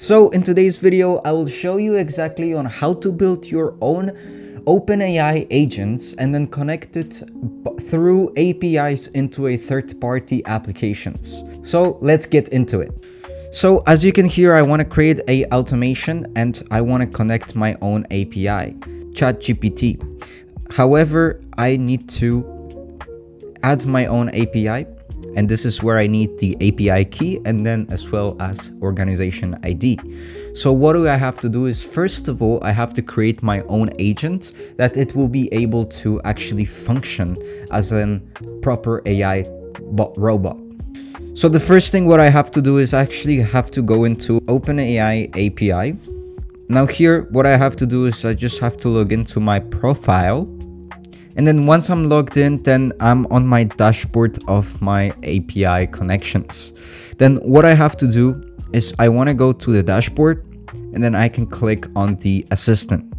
So in today's video, I will show you exactly on how to build your own OpenAI agents and then connect it through APIs into a third-party applications. So let's get into it. So as you can hear, I want to create a automation and I want to connect my own API, ChatGPT. However, I need to add my own API and this is where I need the API key and then as well as organization ID. So what do I have to do is first of all, I have to create my own agent that it will be able to actually function as a proper AI bot robot. So the first thing what I have to do is actually have to go into OpenAI API. Now here, what I have to do is I just have to log into my profile and then once I'm logged in, then I'm on my dashboard of my API connections. Then what I have to do is I want to go to the dashboard and then I can click on the assistant.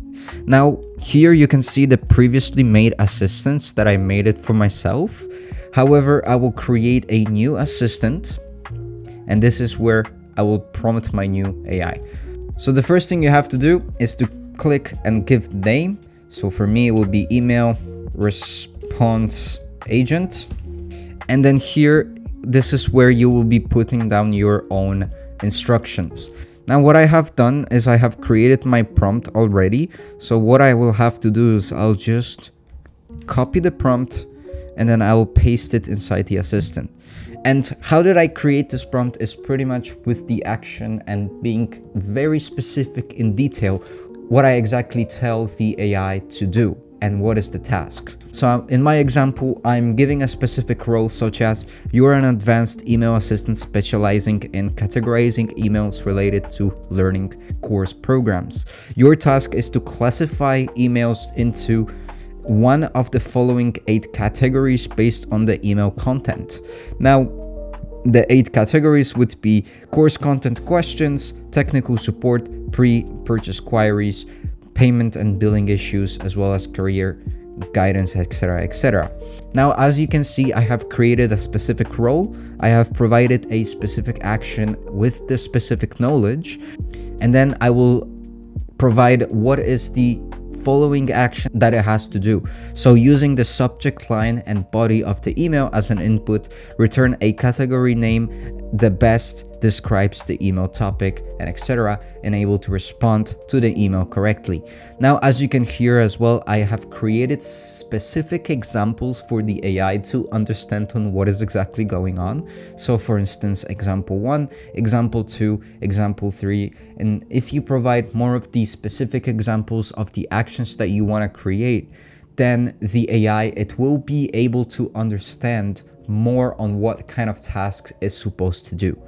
Now here you can see the previously made assistants that I made it for myself. However, I will create a new assistant and this is where I will prompt my new AI. So the first thing you have to do is to click and give name. So for me, it will be email response agent. And then here, this is where you will be putting down your own instructions. Now what I have done is I have created my prompt already. So what I will have to do is I'll just copy the prompt and then I will paste it inside the assistant. And how did I create this prompt is pretty much with the action and being very specific in detail what I exactly tell the AI to do and what is the task. So in my example, I'm giving a specific role such as you're an advanced email assistant specializing in categorizing emails related to learning course programs. Your task is to classify emails into one of the following eight categories based on the email content. Now, the eight categories would be course content questions, technical support, pre-purchase queries, payment and billing issues, as well as career guidance, etc. etc. Now, as you can see, I have created a specific role. I have provided a specific action with the specific knowledge, and then I will provide what is the following action that it has to do. So using the subject line and body of the email as an input, return a category name the best describes the email topic and etc and able to respond to the email correctly. Now as you can hear as well i have created specific examples for the ai to understand on what is exactly going on. So for instance example one example two example three and if you provide more of these specific examples of the actions that you want to create then the ai it will be able to understand more on what kind of tasks it's supposed to do.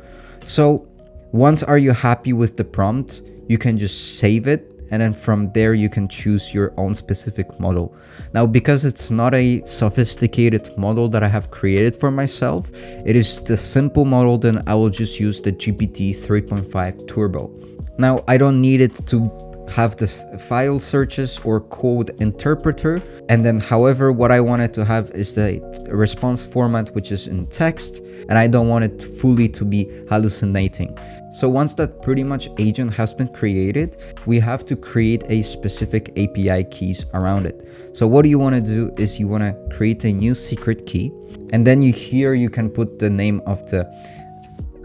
So once are you happy with the prompt, you can just save it and then from there you can choose your own specific model. Now because it's not a sophisticated model that I have created for myself, it is the simple model then I will just use the GPT 3.5 Turbo. Now I don't need it to have this file searches or code interpreter and then however what I wanted to have is the response format which is in text and I don't want it fully to be hallucinating. So once that pretty much agent has been created, we have to create a specific API keys around it. So what you want to do is you want to create a new secret key and then you here you can put the name of the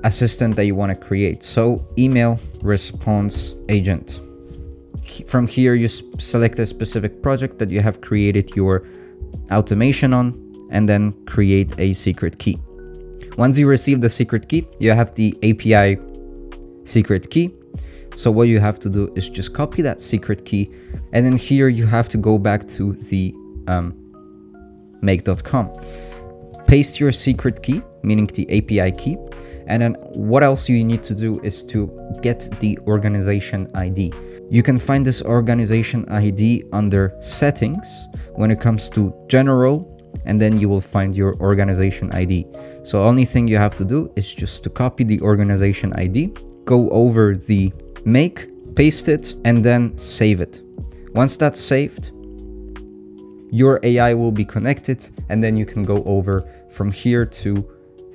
assistant that you want to create. So email response agent from here you select a specific project that you have created your automation on and then create a secret key. Once you receive the secret key, you have the API secret key. So what you have to do is just copy that secret key and then here you have to go back to the um, make.com. Paste your secret key, meaning the API key, and then what else you need to do is to get the organization ID. You can find this organization ID under settings when it comes to general and then you will find your organization ID. So only thing you have to do is just to copy the organization ID, go over the make, paste it and then save it. Once that's saved, your AI will be connected and then you can go over from here to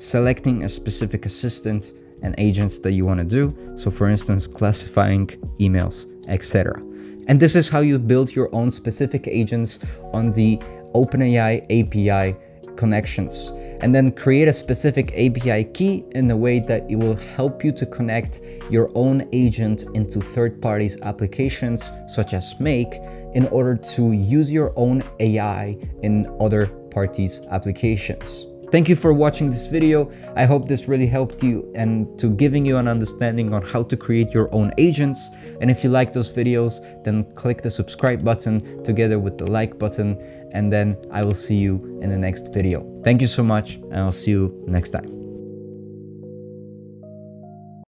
selecting a specific assistant and agents that you want to do. So for instance, classifying emails, etc. And this is how you build your own specific agents on the OpenAI API connections and then create a specific API key in a way that it will help you to connect your own agent into third parties applications such as Make in order to use your own AI in other parties applications. Thank you for watching this video. I hope this really helped you and to giving you an understanding on how to create your own agents. And if you like those videos, then click the subscribe button together with the like button. And then I will see you in the next video. Thank you so much and I'll see you next time.